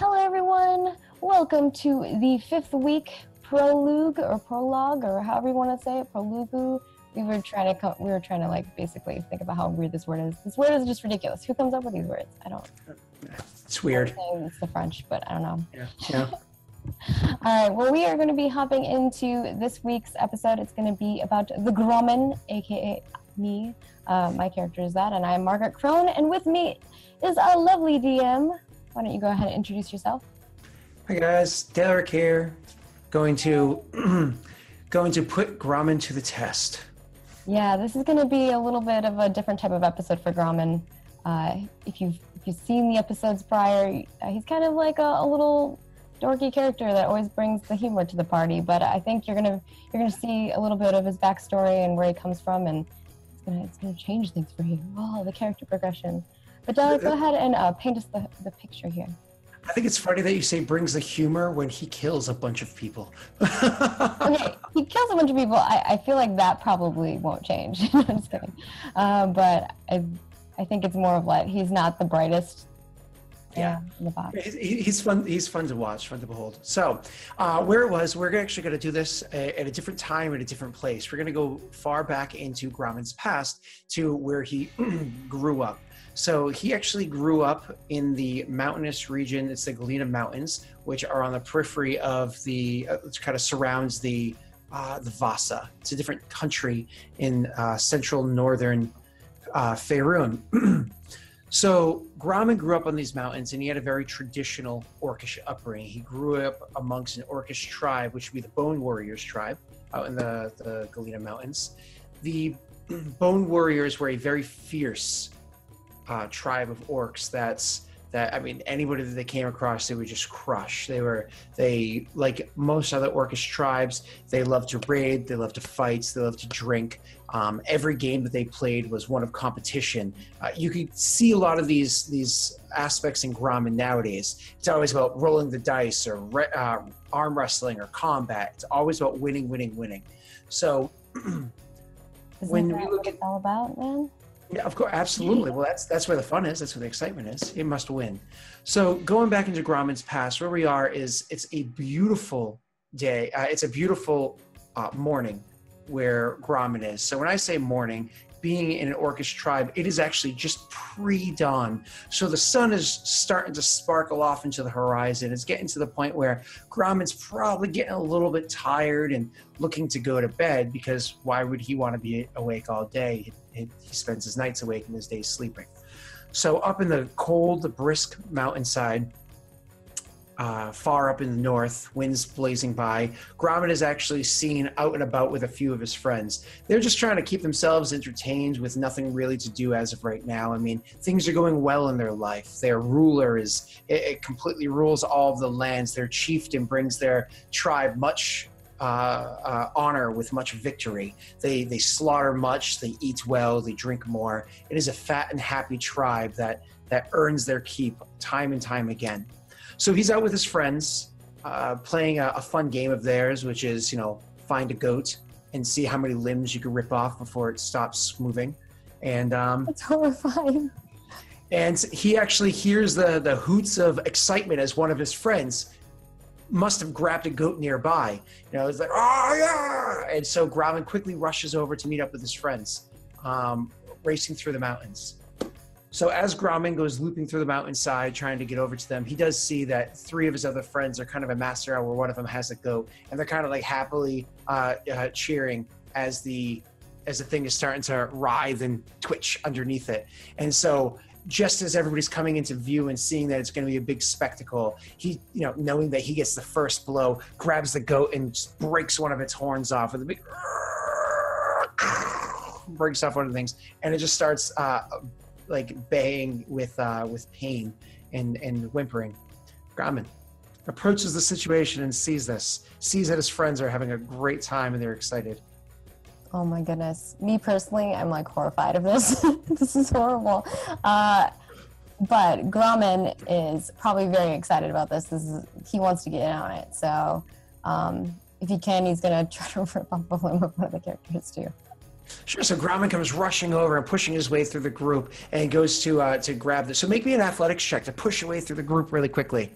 Hello, everyone. Welcome to the fifth week prologue or prologue or however you want to say it, prologue. We were trying to come, we were trying to like basically think about how weird this word is. This word is just ridiculous. Who comes up with these words? I don't. It's weird. It's the French, but I don't know. Yeah. yeah. All right. Well, we are going to be hopping into this week's episode. It's going to be about the Gromon, aka me. Uh, my character is that, and I'm Margaret Krohn. And with me is our lovely DM. Why don't you go ahead and introduce yourself? Hi guys, Derek here. Going to going to put Gromon to the test. Yeah, this is going to be a little bit of a different type of episode for Gromon. Uh, if you've if you've seen the episodes prior, uh, he's kind of like a, a little dorky character that always brings the humor to the party. But I think you're gonna you're gonna see a little bit of his backstory and where he comes from, and it's gonna it's gonna change things for you. Oh, the character progression. But Derek, go ahead and uh, paint us the, the picture here. I think it's funny that you say brings the humor when he kills a bunch of people. okay, he kills a bunch of people. I, I feel like that probably won't change. I'm just kidding. Uh, but I, I think it's more of like he's not the brightest. Yeah, in the box. He- He's fun. He's fun to watch, fun to behold. So, uh, where it was, we're actually going to do this at a different time, at a different place. We're going to go far back into Gromon's past to where he grew up. So he actually grew up in the mountainous region. It's the Galena Mountains, which are on the periphery of the, uh, which kind of surrounds the uh, the Vaasa. It's a different country in uh, central northern uh, Faerun. so Gromon grew up on these mountains, and he had a very traditional Orcish upbringing. He grew up amongst an Orcish tribe, which would be the Bone Warriors tribe, out in the the Galena Mountains. The Bone Warriors were a very fierce uh, tribe of orcs that's that I mean anybody that they came across they would just crush. They were they like most other orcish tribes. They love to raid. They love to fight. They love to drink. Um, every game that they played was one of competition. Uh, you could see a lot of these these aspects in Gromon nowadays. It's always about rolling the dice or re- uh, arm wrestling or combat. It's always about winning, winning, winning. So when we look it's at all about, man? Yeah, of course, absolutely. Well, that's that's where the fun is. That's where the excitement is. It must win. So going back into Gromon's past, where we are is it's a beautiful day. Uh, it's a beautiful uh, morning where Gromon is. So when I say morning, being in an Orcish tribe, it is actually just pre-dawn. So the sun is starting to sparkle off into the horizon. It's getting to the point where Gromon's probably getting a little bit tired and looking to go to bed because why would he want to be awake all day? He, spends his nights awake and his days sleeping. So up in the cold, brisk mountainside, uh, far up in the north, winds blazing by. Gromon is actually seen out and about with a few of his friends. They're just trying to keep themselves entertained with nothing really to do as of right now. I mean, things are going well in their life. Their ruler is it, it completely rules all of the lands. Their chieftain brings their tribe much uh, uh, honor with much victory. They they slaughter much. They eat well. They drink more. It is a fat and happy tribe that that earns their keep time and time again. So he's out with his friends, uh, playing a, a fun game of theirs, which is you know find a goat and see how many limbs you can rip off before it stops moving. And um, It's horrifying. and he actually hears the the hoots of excitement as one of his friends must have grabbed a goat nearby. You know, it's like, oh yeah! And so Gromon quickly rushes over to meet up with his friends, um, racing through the mountains. So as Gromon goes looping through the mountainside, trying to get over to them, he does see that three of his other friends are kind of a master out where one of them has a goat, and they're kind of like happily uh, uh, cheering as the as the thing is starting to writhe and twitch underneath it. And so just as everybody's coming into view and seeing that it's going to be a big spectacle, he, you know, knowing that he gets the first blow, grabs the goat and breaks one of its horns off with a big breaks off one of the things, and it just starts uh, like baying with uh, with pain and and whimpering. Gromon approaches the situation and sees this, sees that his friends are having a great time and they're excited. Oh my goodness. Me personally, I'm like horrified of this. this is horrible. Uh, but Gromon is probably very excited about this. This is he wants to get in on it. So um, if he can, he's gonna try to rip off a limb of one of the characters too. Sure. So Gromon comes rushing over and pushing his way through the group and goes to uh, to grab this. So make me an athletics check to push your way through the group really quickly.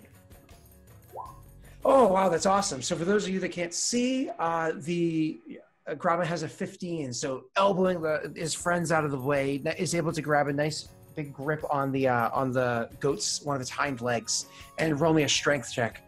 Oh wow, that's awesome! So for those of you that can't see, uh, the uh, has a 15, so elbowing the, his friends out of the way, is able to grab a nice big grip on the uh, on the goat's one of its hind legs, and roll me a strength check.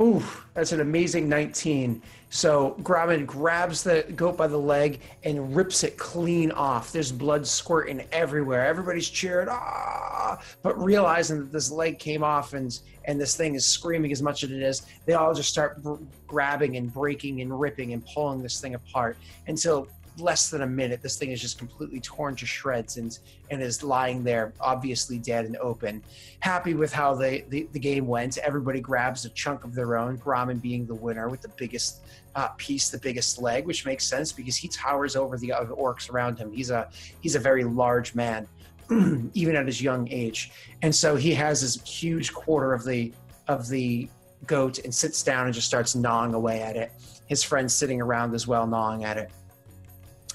Ooh, that's an amazing 19. So Gromon grabs the goat by the leg and rips it clean off. There's blood squirting everywhere. Everybody's cheering, ah! But realizing that this leg came off and and this thing is screaming as much as it is, they all just start grabbing and breaking and ripping and pulling this thing apart until less than a minute, this thing is just completely torn to shreds and and is lying there, obviously dead and open. Happy with how the, the, the game went. Everybody grabs a chunk of their own, Gromon being the winner with the biggest uh, piece, the biggest leg, which makes sense because he towers over the other orcs around him. He's a he's a very large man, even at his young age. And so he has this huge quarter of the of the goat and sits down and just starts gnawing away at it. His friends sitting around as well, gnawing at it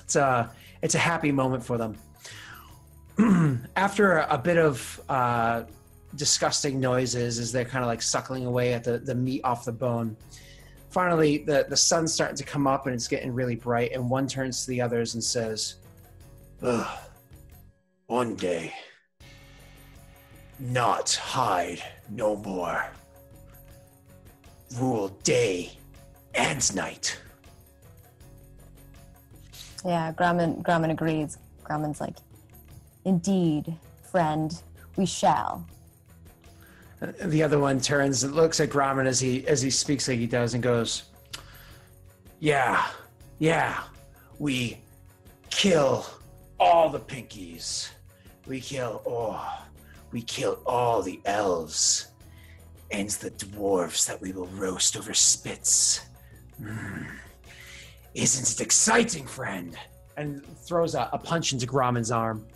it's a it's a happy moment for them. After a, a, bit of uh, disgusting noises as they're kind of like suckling away at the, the meat off the bone, finally the, the sun's starting to come up and it's getting really bright, and one turns to the others and says, Ugh, one day, not hide no more. Rule day and night. Yeah, Gromon, Gromon agrees. Gromon's like, indeed, friend, we shall. The other one turns and looks at Gromon as he as he speaks like he does and goes, "Yeah, yeah, we kill all the pinkies. We kill oh, we kill all the elves, and the dwarves that we will roast over spits." Mm. Isn't it exciting, friend? And throws a, a punch into Gromon's arm.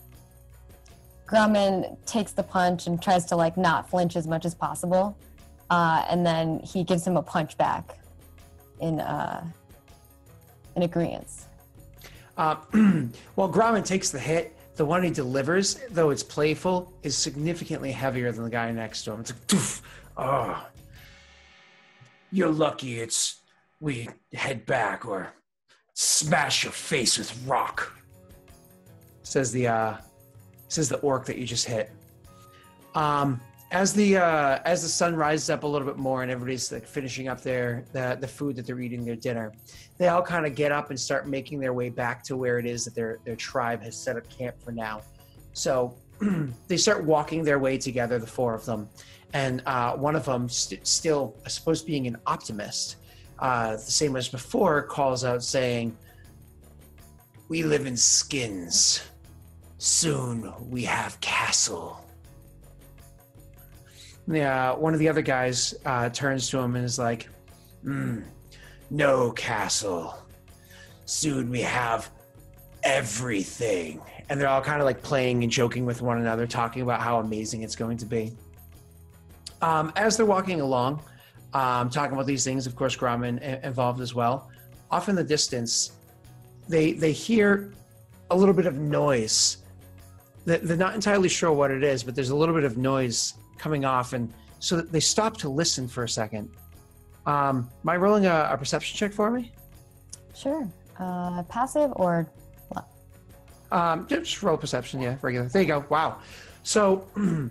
Gromon takes the punch and tries to like not flinch as much as possible, uh, and then he gives him a punch back in uh, in agreement. Uh, well, Gromon takes the hit. The one he delivers, though it's playful, is significantly heavier than the guy next to him. It's like, Doof! oh, you're lucky. It's we head back, or smash your face with rock. Says the uh, says the orc that you just hit. Um, as the uh, as the sun rises up a little bit more and everybody's like finishing up their the, the food that they're eating their dinner, they all kind of get up and start making their way back to where it is that their their tribe has set up camp for now. So they start walking their way together, the four of them, and uh, one of them st- still, I suppose, being an optimist, uh, the same as before, calls out saying, We live in skins. Soon we have castle. Yeah, one of the other guys uh, turns to him and is like, mm, No castle. Soon we have everything. And they're all kind of like playing and joking with one another, talking about how amazing it's going to be. Um, as they're walking along, um, talking about these things. Of course, Gromon involved as well. Off in the distance, they they hear a little bit of noise. They're not entirely sure what it is, but there's a little bit of noise coming off, and so they stop to listen for a second. Um, am I rolling a, a perception check for me? Sure. Uh, passive or what? Um, just roll perception, yeah, regular. There you go. Wow. So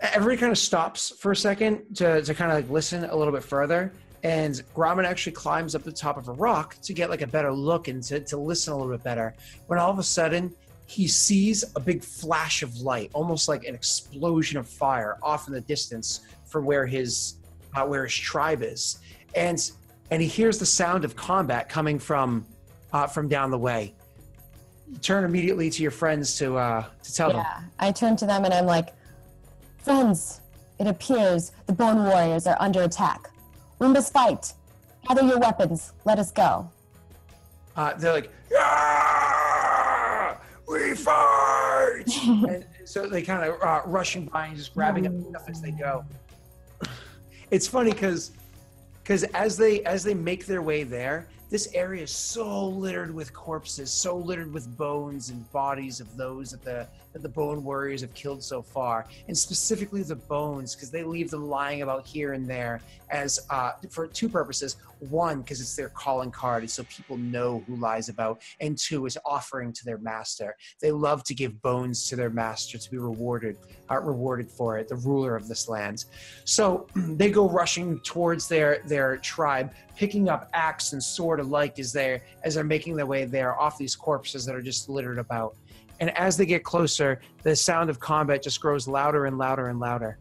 everybody kind of stops for a second to, to kind of like listen a little bit further. And Gromon actually climbs up the top of a rock to get like a better look and to, to listen a little bit better. When all of a sudden he sees a big flash of light, almost like an explosion of fire off in the distance from where his uh, where his tribe is, and and he hears the sound of combat coming from uh, from down the way. You turn immediately to your friends to uh, to tell yeah, them. Yeah, I turn to them and I'm like, Friends, it appears the Bone Warriors are under attack. We must fight. Gather your weapons. Let us go. Uh, they're like, yeah, we fight! and so they kind of uh, rushing by and just grabbing up stuff as they go. It's funny because because as they as they make their way there, this area is so littered with corpses, so littered with bones and bodies of those that the that the bone warriors have killed so far, and specifically the bones because they leave them lying about here and there as uh, for two purposes. One, because it's their calling card, and so people know who lies about, and two is offering to their master. They love to give bones to their master to be rewarded, uh, rewarded for it, the ruler of this land. So they go rushing towards their their tribe, picking up axe and sword alike as they as they're making their way there off these corpses that are just littered about. And as they get closer, the sound of combat just grows louder and louder and louder.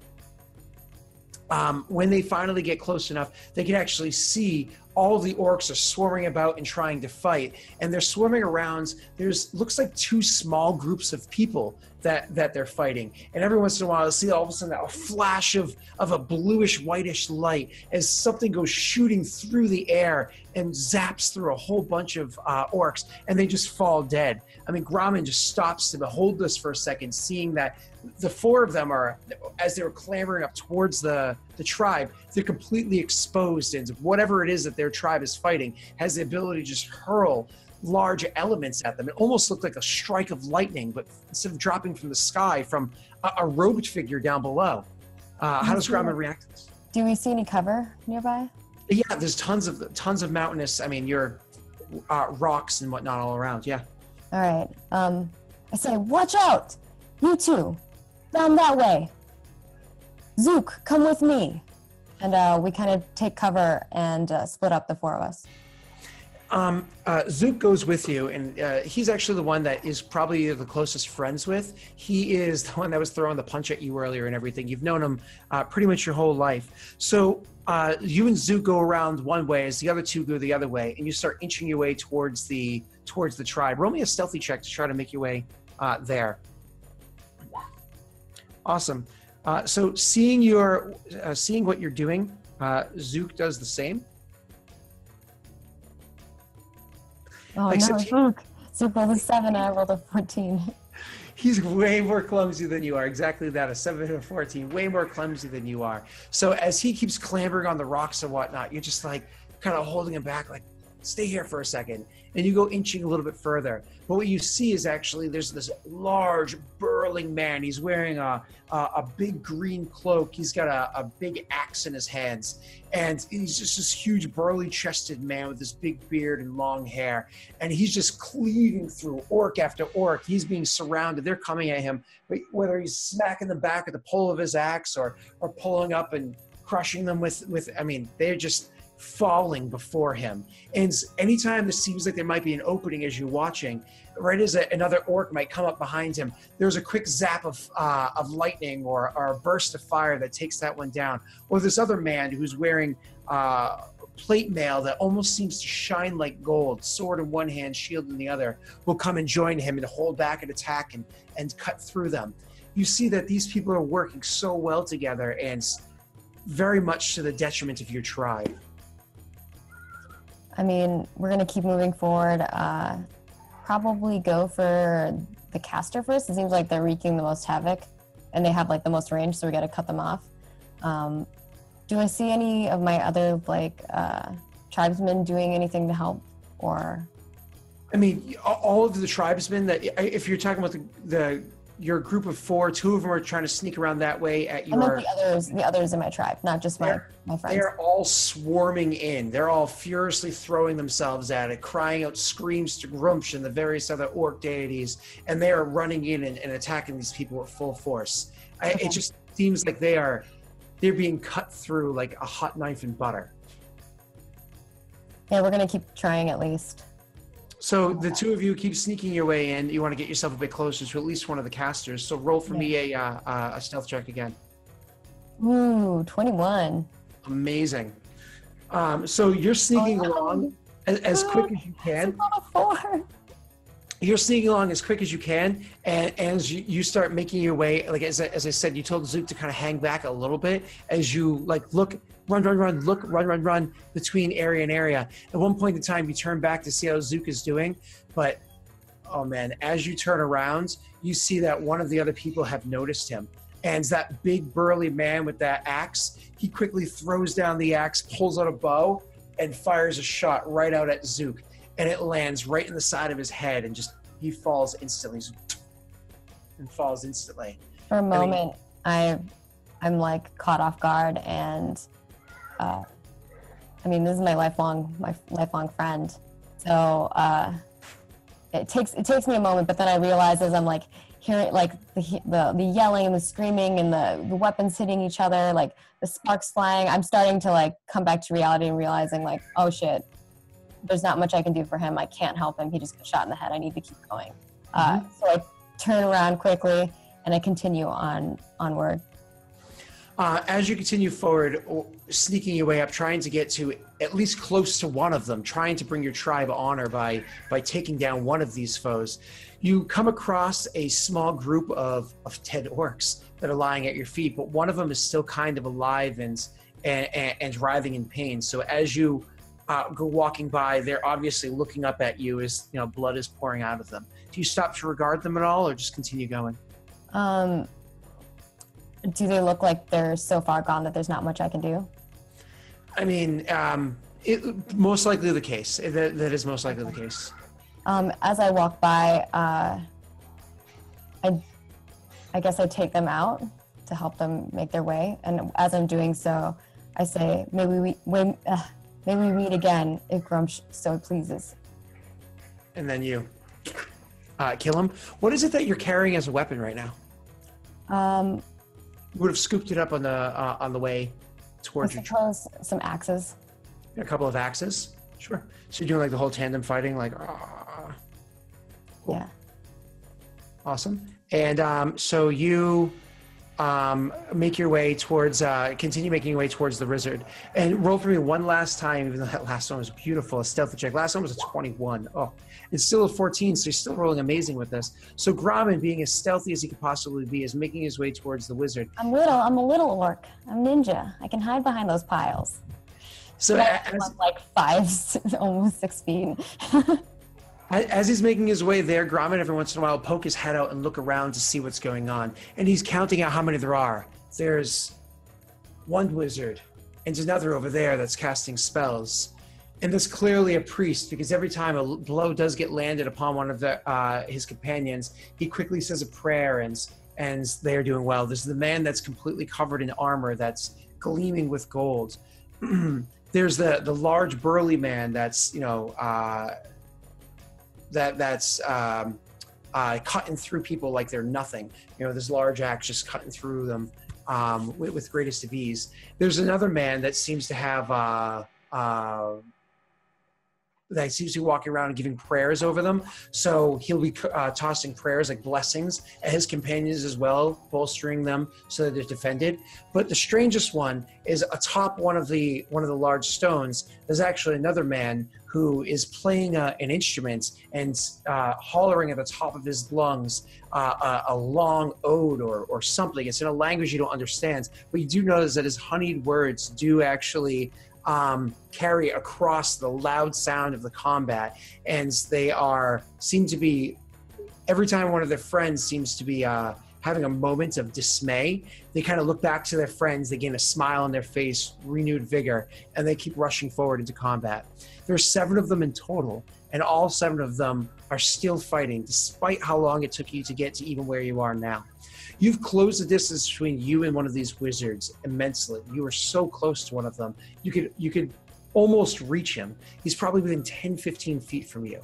Um, when they finally get close enough, they can actually see all the orcs are swarming about and trying to fight and they're swarming around there's looks like two small groups of people that that they're fighting. And every once in a while you'll see all of a sudden a flash of of a bluish whitish light as something goes shooting through the air and zaps through a whole bunch of uh, orcs and they just fall dead. I mean gromon just stops to behold this for a second seeing that the four of them are as they were clambering up towards the the tribe they're completely exposed and whatever it is that their tribe is fighting has the ability to just hurl large elements at them it almost looked like a strike of lightning but instead of dropping from the sky from a, a robed figure down below uh, how does gromon react to this Do we see any cover nearby? yeah there's tons of tons of mountainous i mean your uh, rocks and whatnot all around yeah All right. Um, I say, watch out! You two, down that way. Zook, come with me. And uh, we kind of take cover and uh, split up the four of us. Um, uh, Zook goes with you, and uh, he's actually the one that is probably the closest friends with. He is the one that was throwing the punch at you earlier and everything. You've known him uh, pretty much your whole life. So uh, you and Zook go around one way as the other two go the other way, and you start inching your way towards the towards the tribe. Roll me a stealthy check to try to make your way uh, there. Awesome. Uh, so seeing your seeing what you're doing, uh, Zook does the same. Oh Except no, he-. Zook rolled a seven, I rolled a 14. He's way more clumsy than you are. Exactly that. A 7 and a 14. Way more clumsy than you are. So as he keeps clambering on the rocks and whatnot, you're just like kind of holding him back, like, stay here for a second. And you go inching a little bit further. But what you see is actually there's this large, burling man. He's wearing a, a, a big green cloak. He's got a, a big axe in his hands. And he's just this huge, burly chested man with this big beard and long hair and he's just cleaving through orc after orc. He's being surrounded. They're coming at him, but whether he's smacking them back with the pull of his axe or or pulling up and crushing them with with. I mean, they're just falling before him. And anytime it seems like there might be an opening as you're watching, right as a, another orc might come up behind him, there's a quick zap of uh, of lightning or, or a burst of fire that takes that one down. Or this other man who's wearing. Uh, plate mail that almost seems to shine like gold, sword in one hand, shield in the other, will come and join him and hold back an attack and, and cut through them. You see that these people are working so well together and very much to the detriment of your tribe. I mean, we're gonna keep moving forward. Uh, probably go for the caster first. It seems like they're wreaking the most havoc, and they have like the most range, so we got to cut them off. Um, do I see any of my other like uh, tribesmen doing anything to help, or I mean, all of the tribesmen that, if you're talking about the, the your group of four, two of them are trying to sneak around that way at your the others, the others in my tribe, not just my my friends. They're all swarming in. They're all furiously throwing themselves at it, crying out screams to Gruumsh and the various other orc deities, and they are running in and, and attacking these people at full force. I, it just seems like they are they're being cut through like a hot knife in butter. Yeah, we're gonna keep trying at least. So the two of you keep sneaking your way in. You want to get yourself a bit closer to at least one of the casters. So roll for me a uh, uh, a stealth check again. Ooh, 21. Amazing. Um, so you're sneaking Oh, along as, as quick as you can. It's a four. You're sneaking along as quick as you can and as you, you start making your way like as as I said you told zook to kind of hang back a little bit as you like look run run run look run run run between area and area. At one point in time you turn back to see how zook is doing but oh man as you turn around you see that one of the other people have noticed him. And that big burly man with that axe he quickly throws down the axe pulls out a bow and fires a shot right out at Zook, and it lands right in the side of his head, and just he falls instantly, He's, and falls instantly. For a mean- moment, I, I'm like caught off guard, and uh, I mean, this is my lifelong, my lifelong friend. So uh, it takes it takes me a moment, but then I realize as I'm like hearing like the the, the yelling and the screaming and the, the weapons hitting each other, like the sparks flying, I'm starting to like come back to reality and realizing like, oh shit, there's not much I can do for him. I can't help him. He just got shot in the head. I need to keep going. Uh, so I turn around quickly and I continue on onward. Uh, as you continue forward, sneaking your way up, trying to get to at least close to one of them, trying to bring your tribe honor by by taking down one of these foes, you come across a small group of of dead orcs that are lying at your feet, but one of them is still kind of alive and and, and, and writhing in pain. So as you uh, go walking by, they're obviously looking up at you as you know blood is pouring out of them. Do you stop to regard them at all, or just continue going? Um, do they look like they're so far gone that there's not much I can do? I mean, um, it, most likely the case. That, that is most likely the case. Um, as I walk by, uh, I, I guess I take them out to help them make their way. And as I'm doing so, I say, "Maybe we, we uh, may we meet again if Gruumsh so pleases." And then you uh, kill him. What is it that you're carrying as a weapon right now? Um, You would have scooped it up on the uh, on the way I towards your suppose some axes. a couple of axes. Sure. So you're doing like the whole tandem fighting, like ah, Cool. Yeah. awesome. And um, so you um, make your way towards, uh, continue making your way towards the wizard, and roll for me one last time. Even though that last one was beautiful, a stealth check. Last one was a 21. Oh, it's still a 14, so you're still rolling amazing with this. So Gromon, being as stealthy as he could possibly be, is making his way towards the wizard. I'm little. I'm a little orc. I'm ninja. I can hide behind those piles. So I'm as, like five, almost six feet. as he's making his way there, Gromon every once in a while poke his head out and look around to see what's going on, and he's counting out how many there are. There's one wizard, and another over there that's casting spells. And there's clearly a priest because every time a blow does get landed upon one of the, uh, his companions, he quickly says a prayer and and they're doing well. There's the man that's completely covered in armor that's gleaming with gold. there's the the large burly man that's you know uh, that that's um, uh, cutting through people like they're nothing. You know, this large axe just cutting through them um, with, with greatest of ease. There's another man that seems to have uh, uh, that seems to be walking around and giving prayers over them. So he'll be uh, tossing prayers like blessings at his companions as well, bolstering them so that they're defended. But the strangest one is atop one of the one of the large stones. There's actually another man who is playing uh, an instrument and uh, hollering at the top of his lungs uh, a, a long ode or, or something. It's in a language you don't understand, but you do notice that his honeyed words do actually um, carry across the loud sound of the combat, and they are seem to be every time one of their friends seems to be uh, having a moment of dismay, they kind of look back to their friends, they gain a smile on their face, renewed vigor, and they keep rushing forward into combat. There's seven of them in total, and all seven of them are still fighting, despite how long it took you to get to even where you are now. You've closed the distance between you and one of these wizards immensely. You are so close to one of them. You could you could almost reach him. He's probably within 10, 15 feet from you.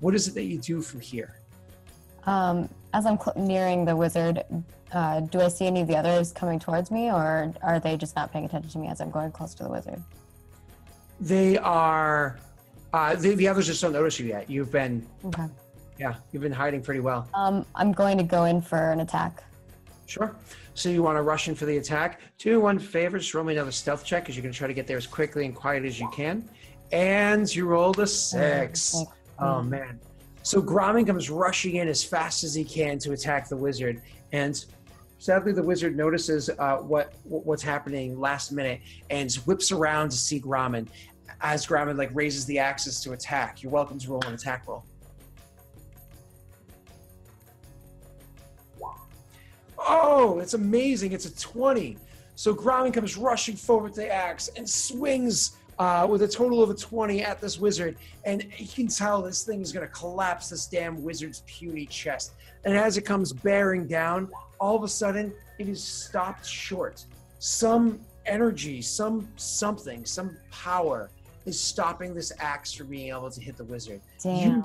What is it that you do from here? Um, as I'm cl- nearing the wizard, uh, do I see any of the others coming towards me, or are they just not paying attention to me as I'm going close to the wizard? They are uh, the, the others just don't notice you yet. You've been Okay. yeah, you've been hiding pretty well. Um, I'm going to go in for an attack. Sure. So you want to rush in for the attack. Me one favor, just roll me another stealth check because you're going to try to get there as quickly and quiet as you can. And you rolled a six. Six. Oh man. So Gromon comes rushing in as fast as he can to attack the wizard, and sadly the wizard notices uh, what what's happening last minute and whips around to see Gromon. As Gromon like raises the axes to attack, you're welcome to roll an attack roll. Oh, it's amazing! It's a twenty. So Gromon comes rushing forward with the axe and swings uh, with a total of a 20 at this wizard. And you can tell this thing is going to collapse this damn wizard's puny chest. And as it comes bearing down, all of a sudden it is stopped short. Some energy, some something, some power is stopping this axe from being able to hit the wizard. Damn. You,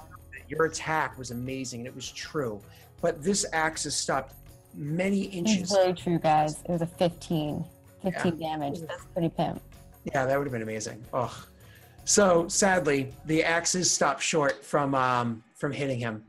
your attack was amazing and it was true, but this axe has stopped many inches. It's very true, guys. It was a 15. 15 damage. That's pretty pimp. Yeah, that would have been amazing. Oh, so sadly, the axes stop short from um, from hitting him.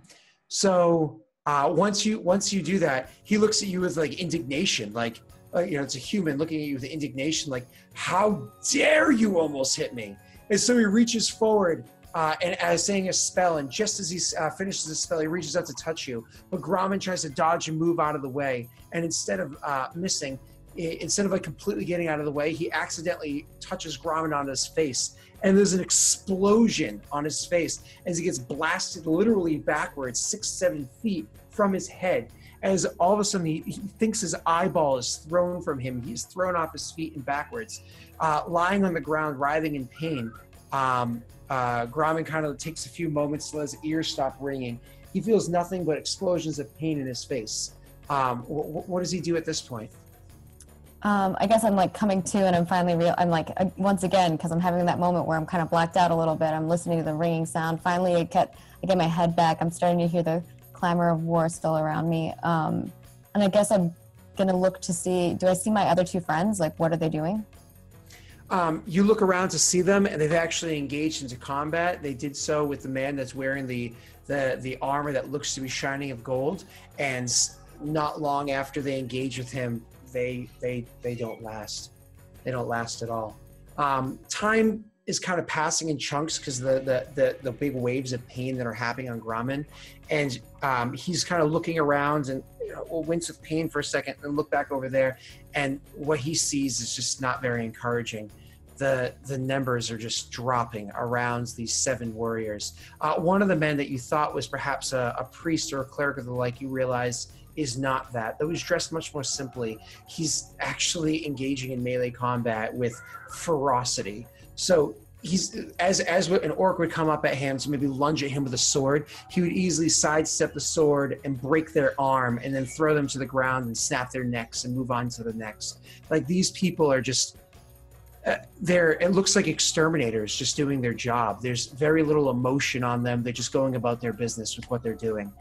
So uh, once you once you do that, he looks at you with like indignation, like uh, you know, it's a human looking at you with indignation, like how dare you almost hit me? And so he reaches forward uh, and as saying a spell, and just as he uh, finishes the spell, he reaches out to touch you, but Gromon tries to dodge and move out of the way, and instead of uh, missing, instead of like completely getting out of the way, he accidentally touches Gromon on his face, and there's an explosion on his face as he gets blasted literally backwards, six, seven feet from his head. As all of a sudden he, he thinks his eyeball is thrown from him, he's thrown off his feet and backwards, uh, lying on the ground, writhing in pain. Um, uh, Gromon kind of takes a few moments to let his ears stop ringing. He feels nothing but explosions of pain in his face. Um, wh- what does he do at this point? Um, I guess I'm like coming to, and I'm finally real. I'm like uh, once again because I'm having that moment where I'm kind of blacked out a little bit. I'm listening to the ringing sound. Finally, I get I get my head back. I'm starting to hear the clamor of war still around me. Um, and I guess I'm gonna look to see. Do I see my other two friends? Like, what are they doing? Um, you look around to see them, and they've actually engaged into combat. They did so with the man that's wearing the the the armor that looks to be shining of gold. And not long after they engage with him, they they they don't last. They don't last at all. Um, time is kind of passing in chunks because the, the the the big waves of pain that are happening on Gromon, and um, he's kind of looking around and you know, wince with pain for a second and look back over there, and what he sees is just not very encouraging. The the numbers are just dropping around these seven warriors. Uh, one of the men that you thought was perhaps a, a priest or a cleric of the like, you realize is not that. That was dressed much more simply. He's actually engaging in melee combat with ferocity. So he's as as an orc would come up at him to maybe lunge at him with a sword, he would easily sidestep the sword and break their arm and then throw them to the ground and snap their necks and move on to the next. Like these people are just uh, they're it looks like exterminators just doing their job. There's very little emotion on them. They're just going about their business with what they're doing.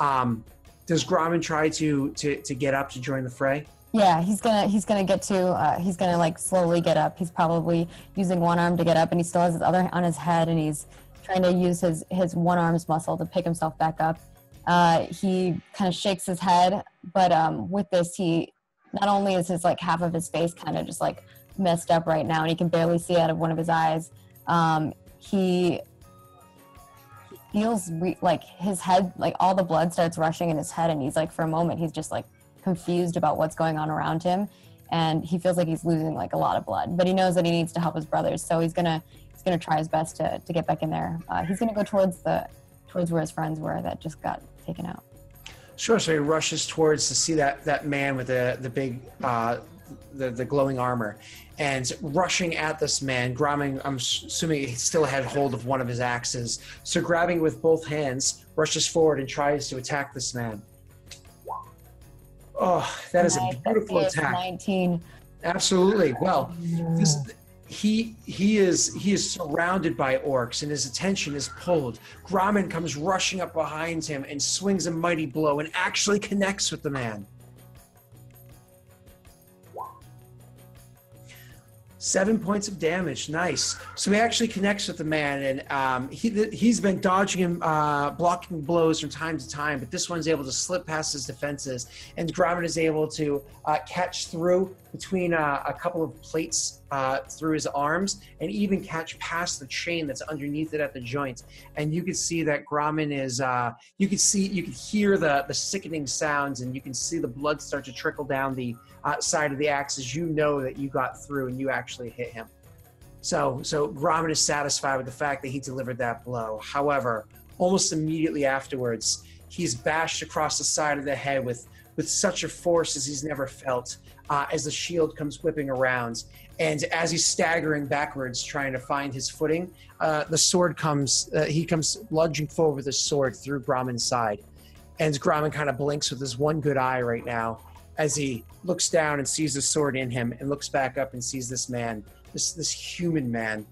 Um, does Gromon try to, to to get up to join the fray? Yeah, he's gonna he's gonna get to uh, he's gonna like slowly get up. He's probably using one arm to get up, and he still has his other on his head, and he's trying to use his his one arm's muscle to pick himself back up. Uh, he kind of shakes his head, but um, with this, he not only is his like half of his face kind of just like messed up right now, and he can barely see out of one of his eyes. Um, he feels re- like his head, like all the blood starts rushing in his head, and he's like, for a moment, he's just like confused about what's going on around him, and he feels like he's losing like a lot of blood. But he knows that he needs to help his brothers, so he's gonna he's gonna try his best to to get back in there. Uh, he's gonna go towards the towards where his friends were that just got taken out. Sure. So he rushes towards to see that that man with the the big uh, the the glowing armor, and rushing at this man, grabbing. I'm assuming he still had hold of one of his axes. So grabbing with both hands, rushes forward and tries to attack this man. Oh, that is a beautiful that's attack. 19. Absolutely. Well, this he he is he is surrounded by orcs and his attention is pulled. Gromon comes rushing up behind him and swings a mighty blow and actually connects with the man. Seven points of damage, nice. So he actually connects with the man, and um, he he's been dodging him, uh, blocking blows from time to time. But this one's able to slip past his defenses, and Gromon is able to uh, catch through between uh, a couple of plates uh, through his arms, and even catch past the chain that's underneath it at the joint. And you can see that Gromon is. Uh, you can see, you can hear the the sickening sounds, and you can see the blood start to trickle down the uh, side of the axe as you know that you got through and you actually hit him. So, so Gromon is satisfied with the fact that he delivered that blow. However, almost immediately afterwards, he's bashed across the side of the head with with such a force as he's never felt uh, as the shield comes whipping around. And as he's staggering backwards, trying to find his footing, uh, the sword comes, uh, he comes lunging forward with his sword through Gromon's side. And Gromon kind of blinks with his one good eye right now as he looks down and sees the sword in him and looks back up and sees this man, this, this human man,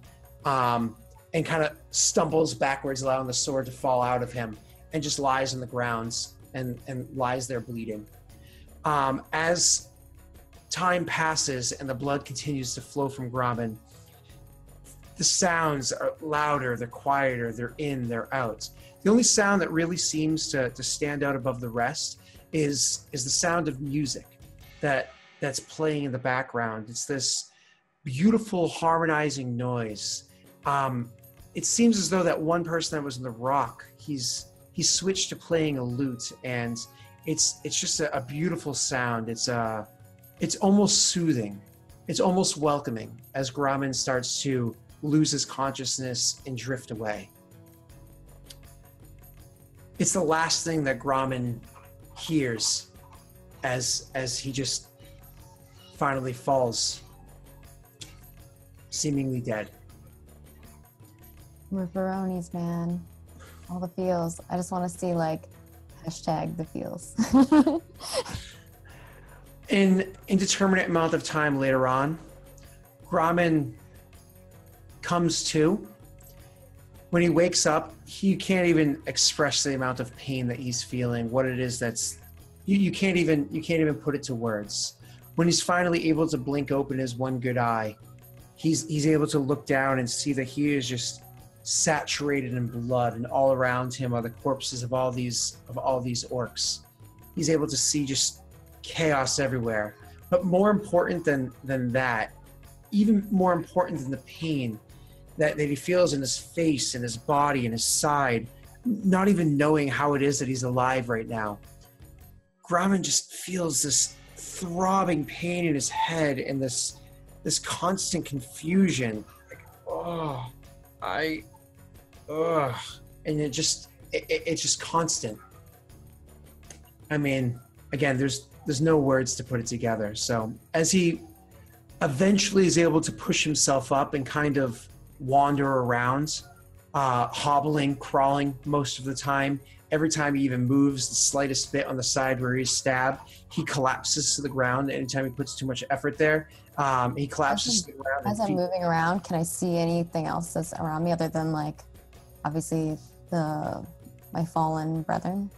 um, and kind of stumbles backwards, allowing the sword to fall out of him and just lies on the grounds and, and lies there bleeding. Um, as time passes and the blood continues to flow from Gromon, the sounds are louder, they're quieter, they're in, they're out. The only sound that really seems to, to stand out above the rest is is the sound of music that that's playing in the background. It's this beautiful harmonizing noise. Um, it seems as though that one person that was in the rock, he's he's switched to playing a lute, and it's it's just a, a beautiful sound. It's uh it's almost soothing. It's almost welcoming as Gromon starts to lose his consciousness and drift away. It's the last thing that Gromon hears as as he just finally falls seemingly dead. We're Veronis, man. All the feels. I just want to see like hashtag the feels. In indeterminate amount of time later on, Gromon comes to. When he wakes up, he can't even express the amount of pain that he's feeling, what it is that's you, you can't even you can't even put it to words. When he's finally able to blink open his one good eye, he's he's able to look down and see that he is just saturated in blood and all around him are the corpses of all these of all these orcs. He's able to see just chaos everywhere. But more important than than that, even more important than the pain that, that he feels in his face and his body and his side, not even knowing how it is that he's alive right now. Gromon just feels this throbbing pain in his head and this this constant confusion. Oh, I, ugh, and it just it, it's just constant. I mean, again, there's there's no words to put it together. So as he eventually is able to push himself up and kind of wander around, uh, hobbling, crawling most of the time. Every time he even moves the slightest bit on the side where he's stabbed, he collapses to the ground. Anytime he puts too much effort there, um, he collapses as to the ground. As I'm moving around, can I see anything else that's around me other than like, obviously the my fallen brethren?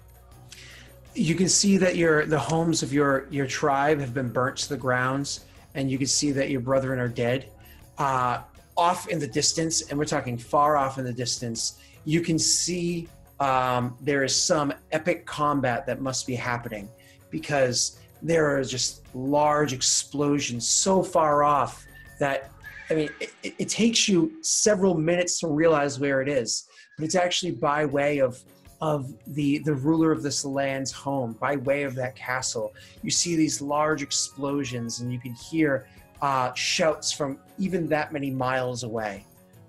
You can see that your the homes of your your tribe have been burnt to the grounds, and you can see that your brethren are dead. Uh, off in the distance, and we're talking far off in the distance, you can see um, there is some epic combat that must be happening because there are just large explosions so far off that I mean, it, it, takes you several minutes to realize where it is, but it's actually by way of of the the ruler of this land's home by way of that castle. You see these large explosions and you can hear uh, shouts from even that many miles away.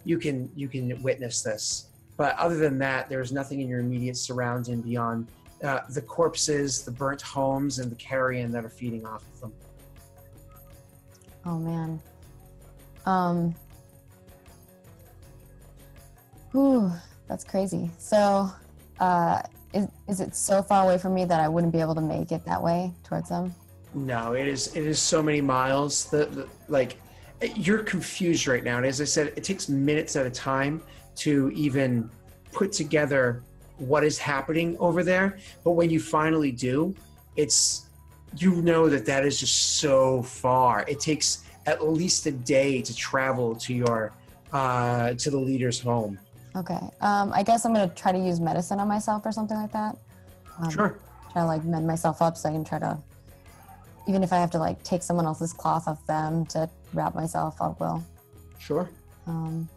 You can you can witness this. But other than that there's nothing in your immediate surrounding beyond uh, the corpses the burnt homes and the carrion that are feeding off of them. Oh man. Um Whew, that's crazy. So uh, is, is it so far away from me that I wouldn't be able to make it that way towards them? No, it is. It is so many miles. The like, you're confused right now. And as I said, it takes minutes at a time to even put together what is happening over there. But when you finally do, it's you know that that is just so far. It takes at least a day to travel to your uh, to the leader's home. Okay. Um, I guess I'm gonna try to use medicine on myself or something like that. Um, sure. Try to like mend myself up so I can try to, even if I have to like take someone else's cloth off them to wrap myself, I will. Sure. Um,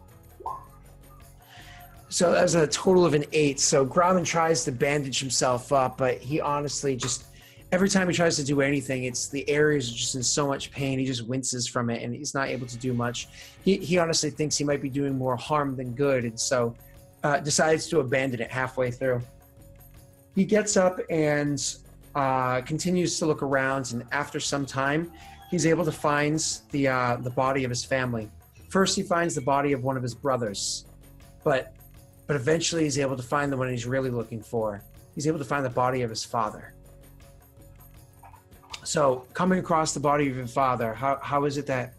so that's a total of an eight. So Gromon tries to bandage himself up, but he honestly just every time he tries to do anything, it's the areas are just in so much pain. He just winces from it, and he's not able to do much. He he honestly thinks he might be doing more harm than good, and so uh, decides to abandon it halfway through. He gets up and uh, continues to look around, and after some time, he's able to find the uh, the body of his family. First, he finds the body of one of his brothers, but but eventually, he's able to find the one he's really looking for. He's able to find the body of his father. So, coming across the body of your father, how, how is it that,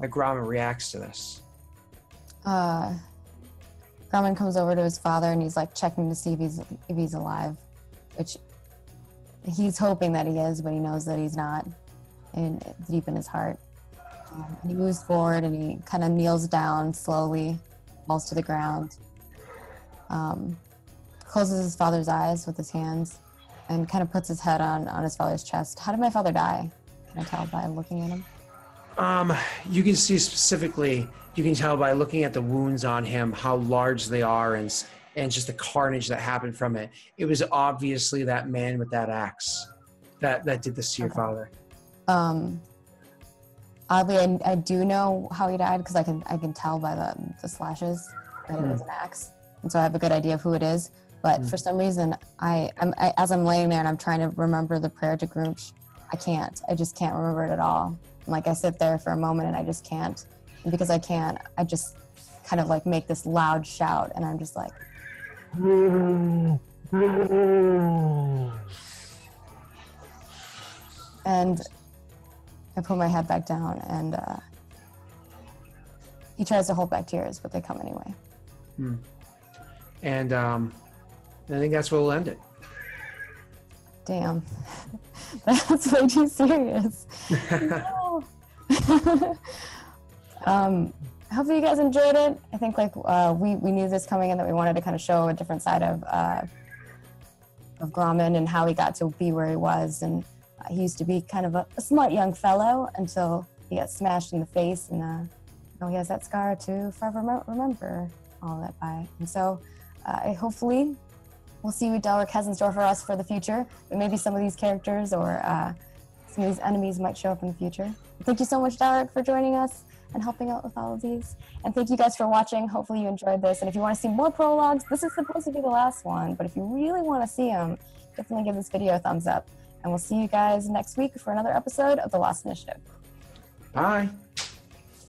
that Gromon reacts to this? Uh, comes over to his father and he's like checking to see if he's if he's alive, which he's hoping that he is, but he knows that he's not, in deep in his heart. Um, he moves forward and he kind of kneels down slowly, falls to the ground, um, closes his father's eyes with his hands, and kind of puts his head on on his father's chest. How did my father die? Can I tell by looking at him? Um, you can see specifically. You can tell by looking at the wounds on him how large they are, and and just the carnage that happened from it. It was obviously that man with that axe that that did this to your Okay. father. Um, oddly, I, I do know how he died because I can I can tell by the the slashes that it was an axe, and so I have a good idea of who it is. But Hmm. for some reason, I, I'm I, as I'm laying there and I'm trying to remember the prayer to Gruumsh, I can't. I just can't remember it at all. And, like I sit there for a moment and I just can't. And because I can't, I just kind of like make this loud shout, and I'm just like, and I put my head back down, and uh, he tries to hold back tears, but they come anyway. And um, I think that's where we'll end it. Damn, that's way too serious. Um, hopefully you guys enjoyed it. I think like uh, we we knew this coming in that we wanted to kind of show a different side of uh, of Gromon and how he got to be where he was. And uh, he used to be kind of a, a smart young fellow until he got smashed in the face, and uh, now he has that scar to forever remember all that by. And so, uh, I hopefully we'll see what Daelric has in store for us for the future. But maybe some of these characters or uh, some of these enemies might show up in the future. Thank you so much, Daelric, for joining us and helping out with all of these. And thank you guys for watching. Hopefully you enjoyed this. And if you want to see more prologues, this is supposed to be the last one. But if you really want to see them, definitely give this video a thumbs up. And we'll see you guys next week for another episode of The Lost Initiative. Bye.